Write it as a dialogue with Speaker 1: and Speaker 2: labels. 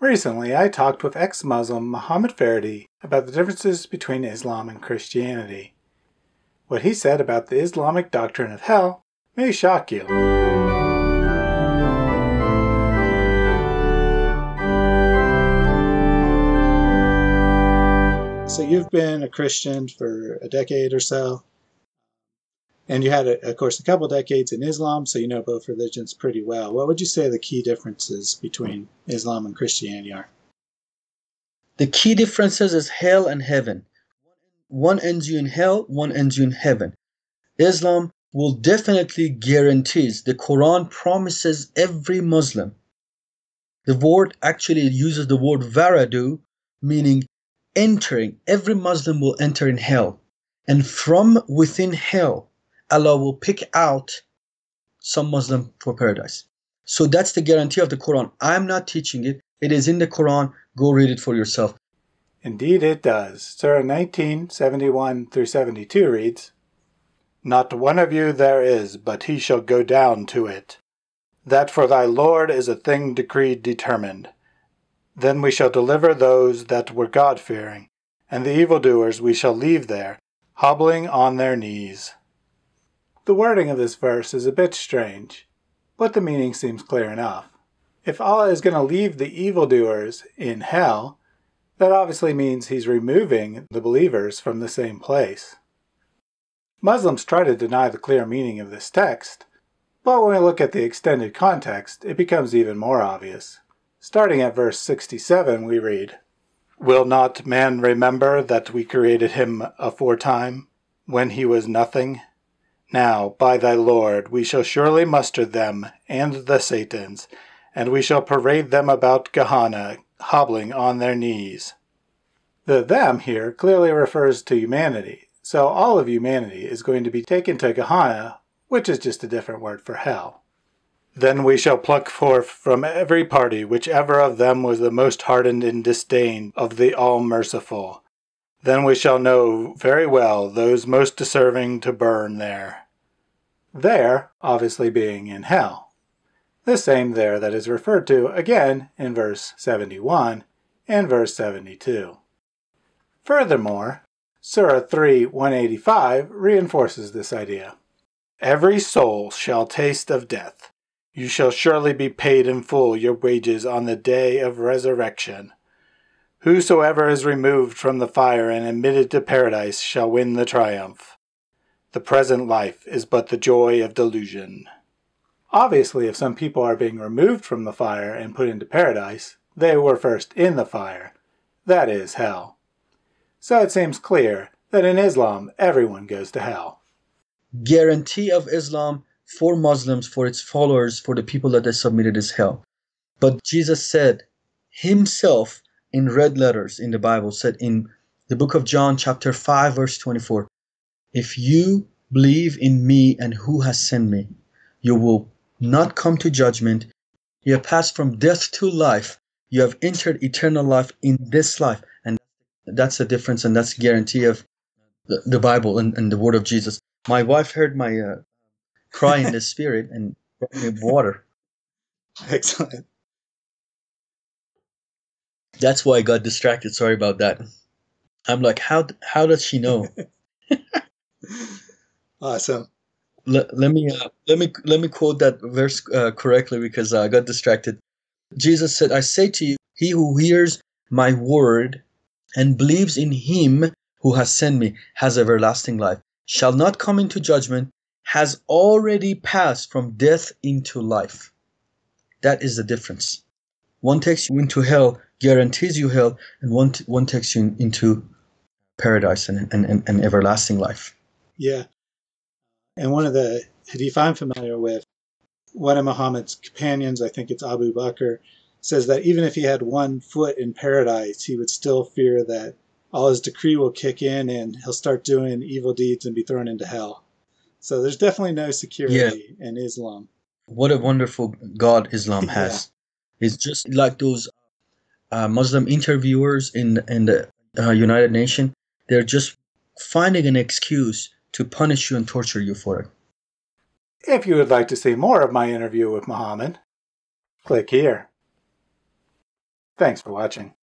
Speaker 1: Recently, I talked with ex Muslim Mohamad Faridi about the differences between Islam and Christianity. What he said about the Islamic doctrine of hell may shock you. So, you've been a Christian for a decade or so, and you had, uh, of course, a couple decades in Islam, so you know both religions pretty well. What would you say the key differences between Islam and Christianity are?
Speaker 2: The key differences is hell and heaven. One ends you in hell, one ends you in heaven. Islam will definitely guarantees the Quran promises every Muslim. The word actually uses the word varadu, meaning entering. Every Muslim will enter in hell. And from within hell, Allah will pick out some Muslim for paradise. So that's the guarantee of the Quran. I'm not teaching it. It is in the Quran. Go read it for yourself.
Speaker 1: Indeed, it does. Surah 19, 71 through 72 reads Not one of you there is, but he shall go down to it. That for thy Lord is a thing decreed determined. Then we shall deliver those that were God fearing, and the evildoers we shall leave there, hobbling on their knees. The wording of this verse is a bit strange, but the meaning seems clear enough. If Allah is going to leave the evildoers in hell, that obviously means he's removing the believers from the same place. Muslims try to deny the clear meaning of this text, but when we look at the extended context, it becomes even more obvious. Starting at verse 67, we read, Will not man remember that we created him aforetime, when he was nothing? Now, by thy Lord, we shall surely muster them and the Satans, and we shall parade them about Gehenna, hobbling on their knees. The them here clearly refers to humanity, so all of humanity is going to be taken to Gehenna, which is just a different word for hell. Then we shall pluck forth from every party whichever of them was the most hardened in disdain of the All Merciful. Then we shall know very well those most deserving to burn there. There, obviously being in hell the same there that is referred to again in verse 71 and verse 72. Furthermore, Surah 3 185 reinforces this idea. Every soul shall taste of death. You shall surely be paid in full your wages on the day of resurrection. Whosoever is removed from the fire and admitted to paradise shall win the triumph. The present life is but the joy of delusion. Obviously, if some people are being removed from the fire and put into paradise, they were first in the fire. That is hell. So it seems clear that in Islam, everyone goes to hell.
Speaker 2: Guarantee of Islam for Muslims, for its followers, for the people that they submitted is hell. But Jesus said himself in red letters in the Bible, said in the book of John, chapter 5, verse 24, If you believe in me and who has sent me, you will not come to judgment. You have passed from death to life. You have entered eternal life in this life. And that's the difference, and that's the guarantee of the, the Bible and, and, the Word of Jesus. My wife heard my uh, cry in the Spirit and brought me water.
Speaker 1: Excellent.
Speaker 2: That's why I got distracted. Sorry about that. I'm like, how how does she know?
Speaker 1: awesome
Speaker 2: let, let me uh, let me let me quote that verse uh, correctly because uh, I got distracted. Jesus said, "I say to you, he who hears my word and believes in him who has sent me has everlasting life. Shall not come into judgment, has already passed from death into life." That is the difference. One takes you into hell, guarantees you hell, and one t- one takes you into paradise and, and, and, and everlasting life.
Speaker 1: Yeah, and one of the hadith I'm familiar with, one of Muhammad's companions, I think it's Abu Bakr, says that even if he had one foot in paradise, he would still fear that Allah's decree will kick in and he'll start doing evil deeds and be thrown into hell. So there's definitely no security yeah. in Islam.
Speaker 2: What a wonderful God Islam has. yeah. It's just like those uh, Muslim interviewers in in the uh, United Nations. They're just finding an excuse to punish you and torture you for it.
Speaker 1: If you would like to see more of my interview with Mohamad, click here. Thanks for watching.